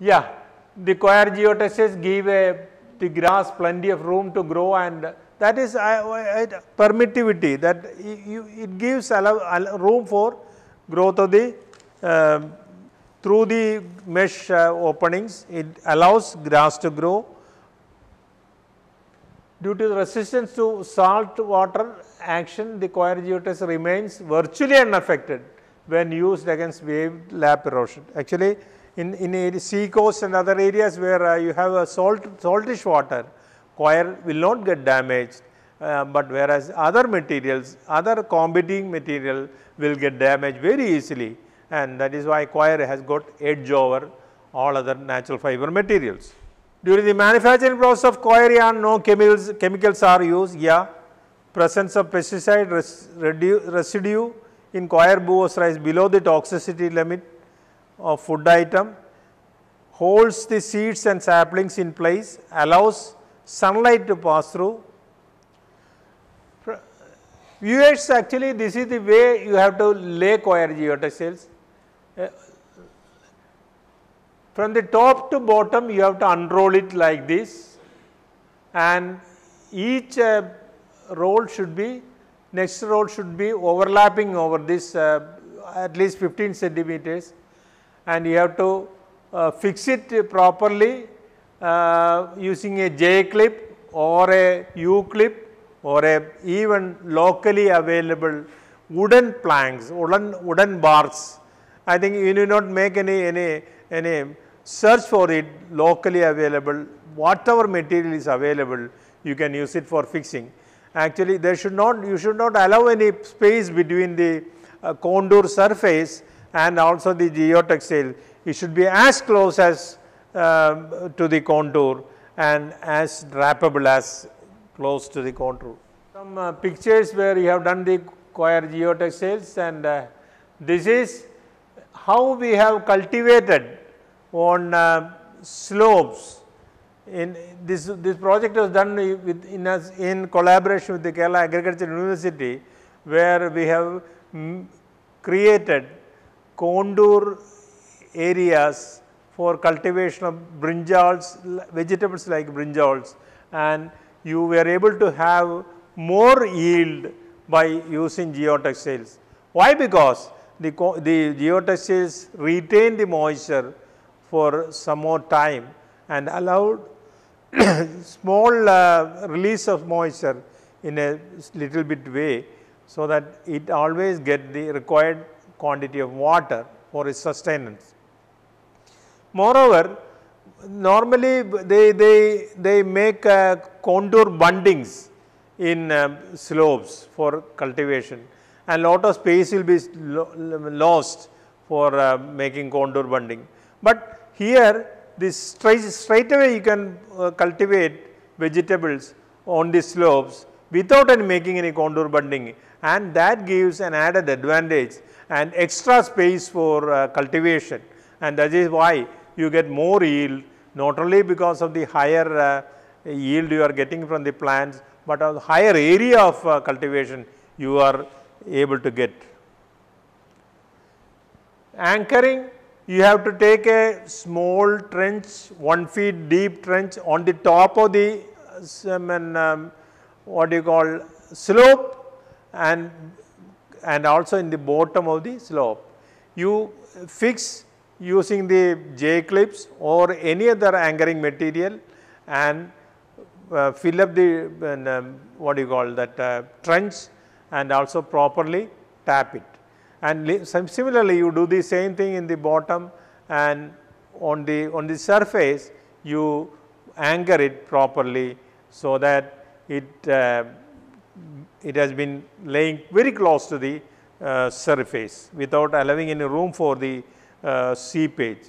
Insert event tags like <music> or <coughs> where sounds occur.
Yeah, the coir geotextiles give a, the grass plenty of room to grow and that is uh, uh, permittivity that you, it gives allow, allow room for growth of the um, through the mesh uh, openings. It allows grass to grow. Due to the resistance to salt water action the coir geotextile remains virtually unaffected when used against wave lap erosion. Actually in in a sea coast and other areas where uh, you have a salt saltish water coir will not get damaged uh, but whereas other materials other competing material will get damaged very easily. And that is why coir has got edge over all other natural fiber materials. During the manufacturing process of coir yarn no chemicals, chemicals are used. Yeah presence of pesticide res, residue in coir boughs rise below the toxicity limit of food item holds the seeds and saplings in place allows sunlight to pass through Viewers actually this is the way you have to lay coir geotextiles. Uh, from the top to bottom you have to unroll it like this and each uh, roll should be next roll should be overlapping over this uh, at least 15 centimeters and you have to uh, fix it properly uh, using a J clip or a U clip or a even locally available wooden planks, wooden, wooden bars. I think you need not make any, any, any search for it locally available, whatever material is available, you can use it for fixing. Actually, there should not, you should not allow any space between the uh, contour surface and also the geotextile. It should be as close as uh, to the contour and as wrappable as close to the contour. Some uh, pictures where you have done the coir geotextiles and uh, this is how we have cultivated on uh, slopes. In this, this project was done with in, in collaboration with the Kerala Agriculture University where we have mm, created contour areas for cultivation of brinjals, vegetables like brinjals and you were able to have more yield by using geotextiles. Why? Because the, the geotextiles retain the moisture for some more time and allowed <coughs> small uh, release of moisture in a little bit way so that it always get the required quantity of water for its sustenance. Moreover, normally they, they, they make uh, contour bundings in uh, slopes for cultivation and lot of space will be lost for uh, making contour bunding. But here this straight, straight away you can uh, cultivate vegetables on the slopes without any making any contour bunding and that gives an added advantage and extra space for uh, cultivation and that is why you get more yield not only because of the higher uh, yield you are getting from the plants, but a higher area of uh, cultivation you are able to get. Anchoring, you have to take a small trench, 1 feet deep trench on the top of the um, um, what do you call slope and, and also in the bottom of the slope. You fix using the J clips or any other anchoring material and uh, fill up the um, what do you call that uh, trench and also properly tap it. And similarly you do the same thing in the bottom and on the on the surface you anchor it properly so that it uh, it has been laying very close to the uh, surface without allowing any room for the uh, seepage.